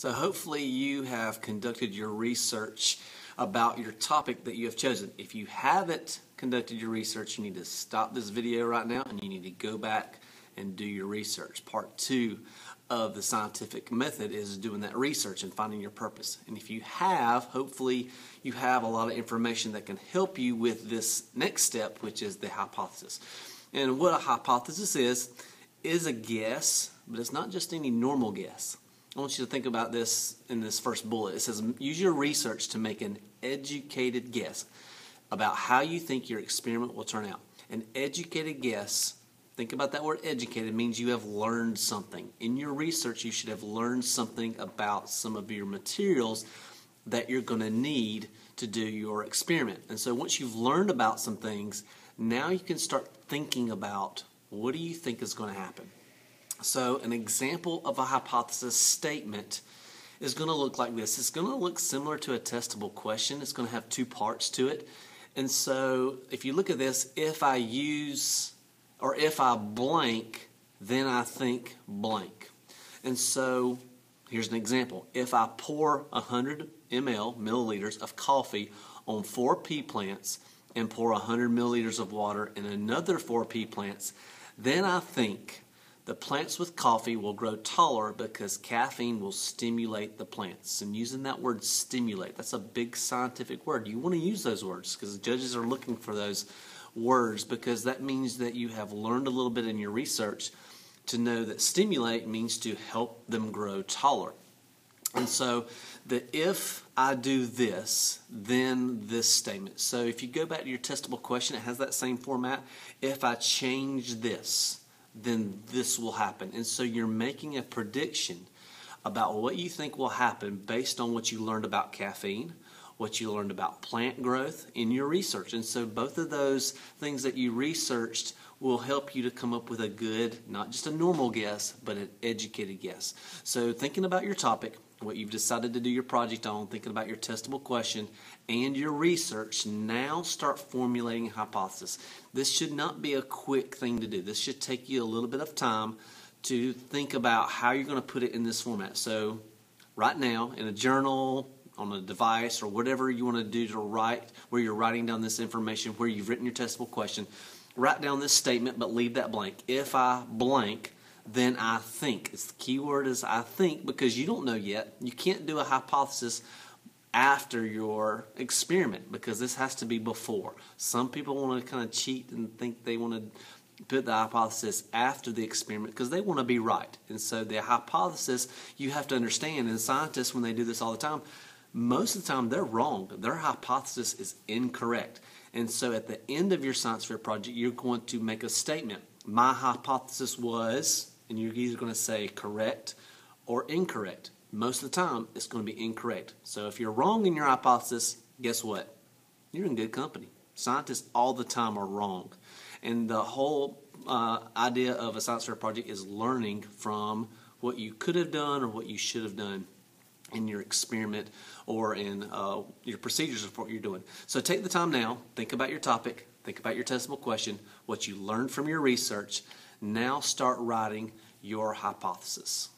So hopefully you have conducted your research about your topic that you have chosen. If you haven't conducted your research, you need to stop this video right now and you need to go back and do your research. Part two of the scientific method is doing that research and finding your purpose. And if you have, hopefully you have a lot of information that can help you with this next step, which is the hypothesis. And what a hypothesis is, is a guess, but it's not just any normal guess. I want you to think about this in this first bullet. It says, use your research to make an educated guess about how you think your experiment will turn out. An educated guess, think about that word educated, means you have learned something. In your research, you should have learned something about some of your materials that you're going to need to do your experiment. And so once you've learned about some things, now you can start thinking about what do you think is going to happen. So an example of a hypothesis statement is going to look like this. It's going to look similar to a testable question. It's going to have two parts to it. And so if you look at this, if I use or if I blank, then I think blank. And so here's an example. If I pour 100 ml, milliliters of coffee on four pea plants and pour 100 milliliters of water in another four pea plants, then I think the plants with coffee will grow taller because caffeine will stimulate the plants. And using that word stimulate, that's a big scientific word. You want to use those words because judges are looking for those words because that means that you have learned a little bit in your research to know that stimulate means to help them grow taller. And so the if I do this, then this statement. So if you go back to your testable question, it has that same format. If I change this, then this will happen. And so you're making a prediction about what you think will happen based on what you learned about caffeine, what you learned about plant growth in your research. And so both of those things that you researched will help you to come up with a good, not just a normal guess, but an educated guess. So thinking about your topic, what you've decided to do your project on, thinking about your testable question, and your research, now start formulating a hypothesis. This should not be a quick thing to do. This should take you a little bit of time to think about how you're going to put it in this format. So, right now, in a journal, on a device, or whatever you want to do to write, where you're writing down this information, where you've written your testable question, write down this statement, but leave that blank. If I blank, then I think. It's the key word is I think because you don't know yet. You can't do a hypothesis after your experiment because this has to be before. Some people want to kind of cheat and think they want to put the hypothesis after the experiment because they want to be right. And so the hypothesis you have to understand, and scientists when they do this all the time, most of the time they're wrong. Their hypothesis is incorrect. And so at the end of your science fair project, you're going to make a statement. My hypothesis was, and you're either going to say correct or incorrect. Most of the time, it's going to be incorrect. So if you're wrong in your hypothesis, guess what? You're in good company. Scientists all the time are wrong. And the whole uh, idea of a science fair project is learning from what you could have done or what you should have done in your experiment or in uh, your procedures of what you're doing. So take the time now, think about your topic, think about your testable question, what you learned from your research. Now start writing your hypothesis.